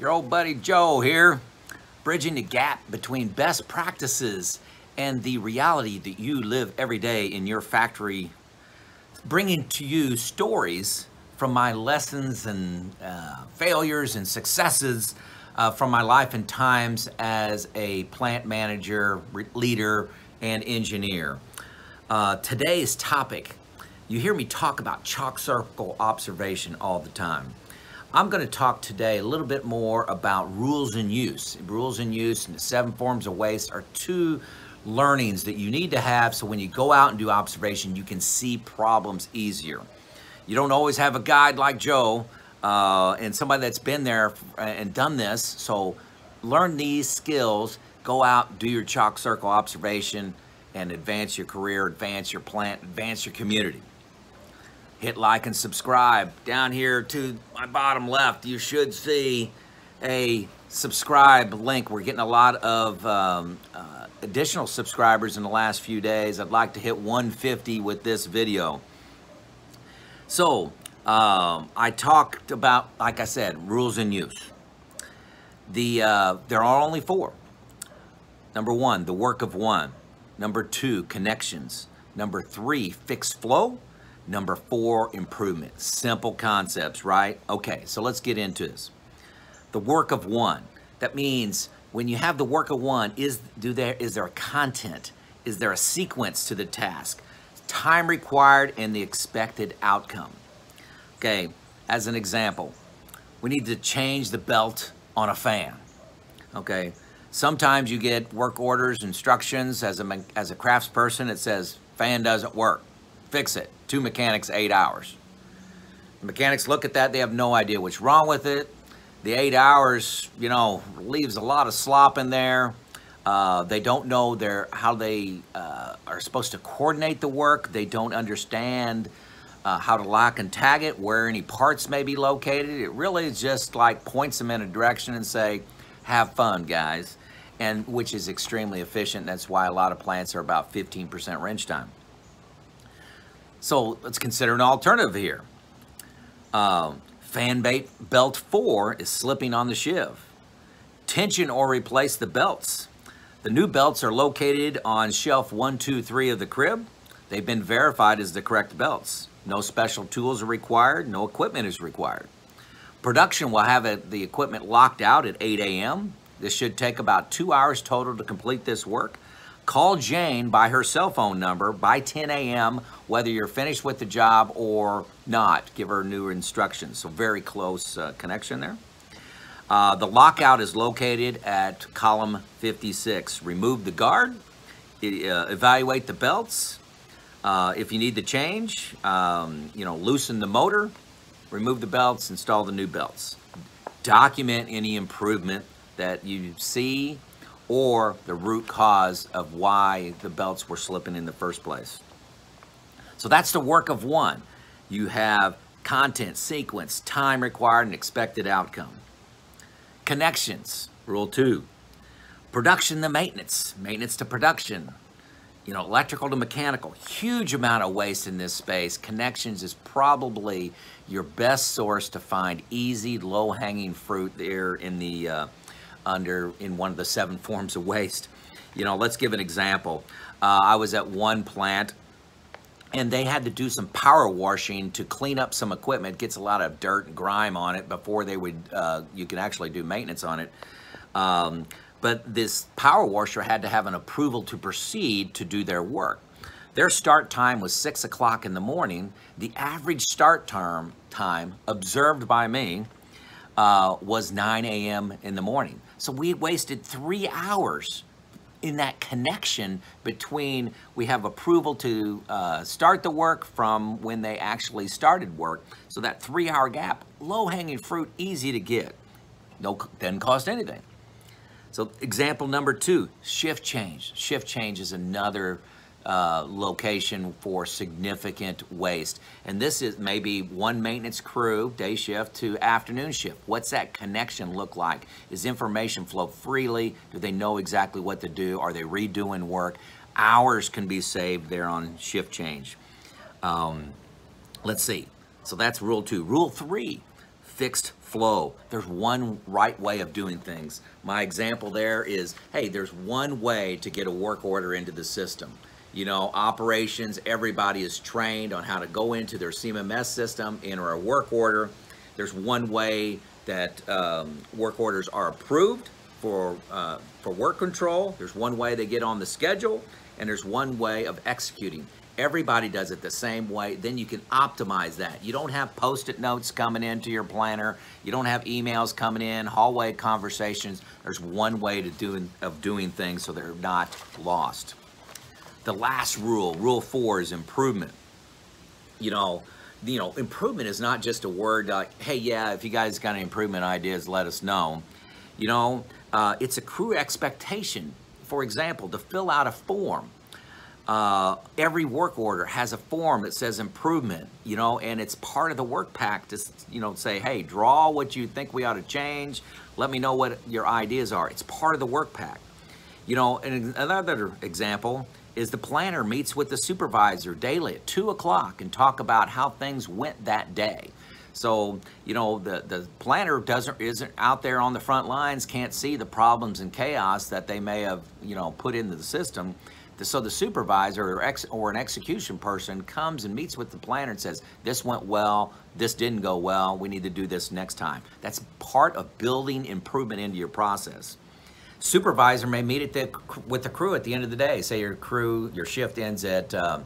Your old buddy Joe here, bridging the gap between best practices and the reality that you live every day in your factory, bringing to you stories from my lessons and uh, failures and successes uh, from my life and times as a plant manager, leader, and engineer. Uh, today's topic, you hear me talk about chalk circle observation all the time. I'm going to talk today a little bit more about rules in use. Rules in use and the seven forms of waste are two learnings that you need to have so when you go out and do observation, you can see problems easier. You don't always have a guide like Joe uh, and somebody that's been there and done this. So learn these skills, go out, do your chalk circle observation, and advance your career, advance your plant, advance your community hit like and subscribe. Down here to my bottom left, you should see a subscribe link. We're getting a lot of um, uh, additional subscribers in the last few days. I'd like to hit 150 with this video. So, um, I talked about, like I said, rules in use. The, uh, there are only four. Number one, the work of one. Number two, connections. Number three, fixed flow. Number four, improvement. Simple concepts, right? Okay, so let's get into this. The work of one. That means when you have the work of one, is do there is there a content? Is there a sequence to the task? Time required and the expected outcome. Okay, as an example, we need to change the belt on a fan. Okay, sometimes you get work orders, instructions as a as a craftsperson. It says fan doesn't work, fix it two mechanics, eight hours. The mechanics look at that, they have no idea what's wrong with it. The eight hours, you know, leaves a lot of slop in there. Uh, they don't know their, how they uh, are supposed to coordinate the work. They don't understand uh, how to lock and tag it, where any parts may be located. It really is just like points them in a direction and say, have fun, guys, and which is extremely efficient. That's why a lot of plants are about 15% wrench time. So let's consider an alternative here. Um, fan bait belt 4 is slipping on the sheave. Tension or replace the belts. The new belts are located on shelf one, two, three of the crib. They've been verified as the correct belts. No special tools are required. No equipment is required. Production will have a, the equipment locked out at 8 a.m. This should take about two hours total to complete this work. Call Jane by her cell phone number by 10 a.m., whether you're finished with the job or not. Give her new instructions. So very close uh, connection there. Uh, the lockout is located at column 56. Remove the guard, uh, evaluate the belts. Uh, if you need to change, um, you know, loosen the motor, remove the belts, install the new belts. Document any improvement that you see or the root cause of why the belts were slipping in the first place. So that's the work of one. You have content, sequence, time required, and expected outcome. Connections, rule two. Production to maintenance, maintenance to production. You know, electrical to mechanical, huge amount of waste in this space. Connections is probably your best source to find easy, low-hanging fruit there in the uh, under in one of the seven forms of waste. You know, let's give an example. Uh, I was at one plant and they had to do some power washing to clean up some equipment. It gets a lot of dirt and grime on it before they would, uh, you can actually do maintenance on it. Um, but this power washer had to have an approval to proceed to do their work. Their start time was six o'clock in the morning. The average start term time observed by me uh, was 9 a.m. in the morning. So we wasted three hours in that connection between we have approval to uh, start the work from when they actually started work. So that three hour gap, low hanging fruit, easy to get. No, doesn't cost anything. So example number two, shift change. Shift change is another uh, location for significant waste. And this is maybe one maintenance crew, day shift, to afternoon shift. What's that connection look like? Is information flow freely? Do they know exactly what to do? Are they redoing work? Hours can be saved there on shift change. Um, let's see. So that's rule two. Rule three, fixed flow. There's one right way of doing things. My example there is, hey, there's one way to get a work order into the system. You know, operations, everybody is trained on how to go into their CMMS system, enter a work order. There's one way that um, work orders are approved for, uh, for work control. There's one way they get on the schedule, and there's one way of executing. Everybody does it the same way. Then you can optimize that. You don't have post-it notes coming into your planner. You don't have emails coming in, hallway conversations. There's one way to do of doing things so they're not lost. The last rule, rule four, is improvement. You know, you know, improvement is not just a word like, hey, yeah, if you guys got any improvement ideas, let us know. You know, uh, it's a crew expectation. For example, to fill out a form uh, every work order has a form that says improvement, you know, and it's part of the work pack to, you know, say, hey, draw what you think we ought to change. Let me know what your ideas are. It's part of the work pack. You know, and another example is the planner meets with the supervisor daily at two o'clock and talk about how things went that day. So, you know, the, the planner doesn't isn't out there on the front lines, can't see the problems and chaos that they may have, you know, put into the system so the supervisor or, ex, or an execution person comes and meets with the planner and says, this went well, this didn't go well, we need to do this next time. That's part of building improvement into your process. Supervisor may meet at the, with the crew at the end of the day. Say your crew, your shift ends at uh,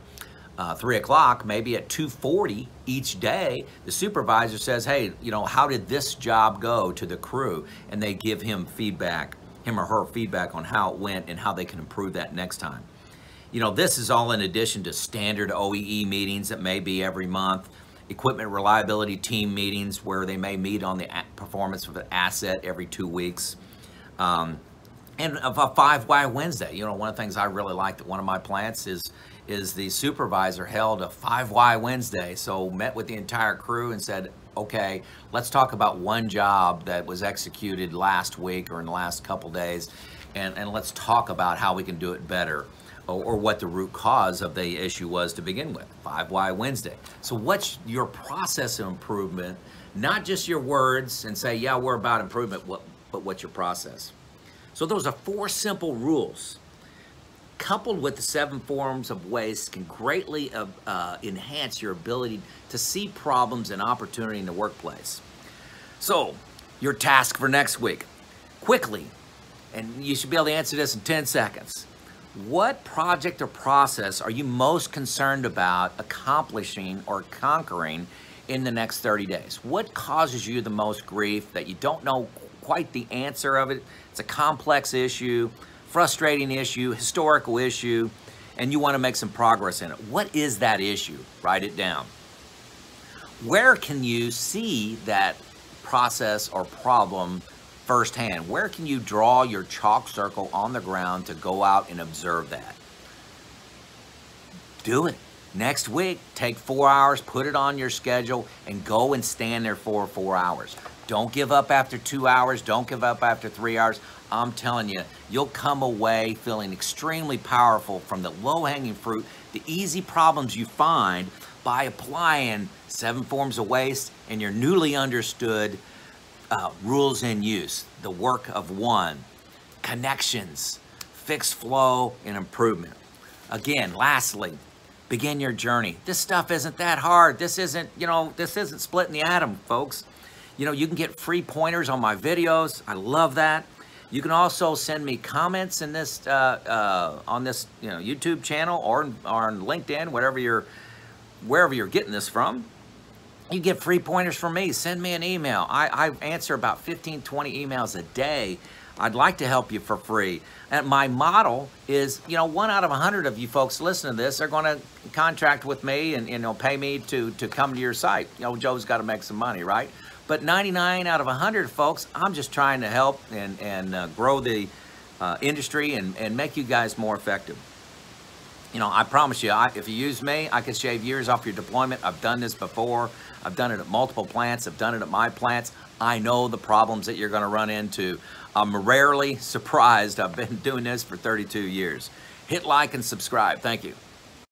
uh, 3 o'clock, maybe at 2.40 each day, the supervisor says, hey, you know, how did this job go to the crew? And they give him feedback, him or her feedback on how it went and how they can improve that next time. You know, this is all in addition to standard OEE meetings that may be every month, equipment reliability team meetings where they may meet on the performance of an asset every two weeks. Um, and of a five why Wednesday. You know, one of the things I really liked at one of my plants is is the supervisor held a five why Wednesday. So met with the entire crew and said, okay, let's talk about one job that was executed last week or in the last couple days, and, and let's talk about how we can do it better or, or what the root cause of the issue was to begin with. 5Y Wednesday. So what's your process of improvement? Not just your words and say, yeah, we're about improvement, but what's your process? So those are four simple rules coupled with the seven forms of waste can greatly uh, uh, enhance your ability to see problems and opportunity in the workplace. So, your task for next week, quickly, and you should be able to answer this in 10 seconds. What project or process are you most concerned about accomplishing or conquering in the next 30 days? What causes you the most grief that you don't know quite the answer of it? It's a complex issue, frustrating issue, historical issue, and you want to make some progress in it. What is that issue? Write it down. Where can you see that process or problem firsthand. Where can you draw your chalk circle on the ground to go out and observe that? Do it. Next week, take four hours, put it on your schedule, and go and stand there for four hours. Don't give up after two hours. Don't give up after three hours. I'm telling you, you'll come away feeling extremely powerful from the low-hanging fruit, the easy problems you find by applying seven forms of waste and your newly understood uh, rules in use, the work of one, connections, fixed flow, and improvement. Again, lastly, begin your journey. This stuff isn't that hard. This isn't, you know, this isn't splitting the atom, folks. You know, you can get free pointers on my videos. I love that. You can also send me comments in this uh, uh, on this you know YouTube channel or, or on LinkedIn, whatever you're wherever you're getting this from. You get free pointers from me. Send me an email. I, I answer about 15, 20 emails a day. I'd like to help you for free. And my model is, you know, one out of a hundred of you folks listening to this are going to contract with me and, you know, pay me to, to come to your site. You know, Joe's got to make some money, right? But 99 out of a 100 folks, I'm just trying to help and, and uh, grow the uh, industry and, and make you guys more effective you know, I promise you, I, if you use me, I can shave years off your deployment. I've done this before. I've done it at multiple plants. I've done it at my plants. I know the problems that you're going to run into. I'm rarely surprised. I've been doing this for 32 years. Hit like and subscribe. Thank you.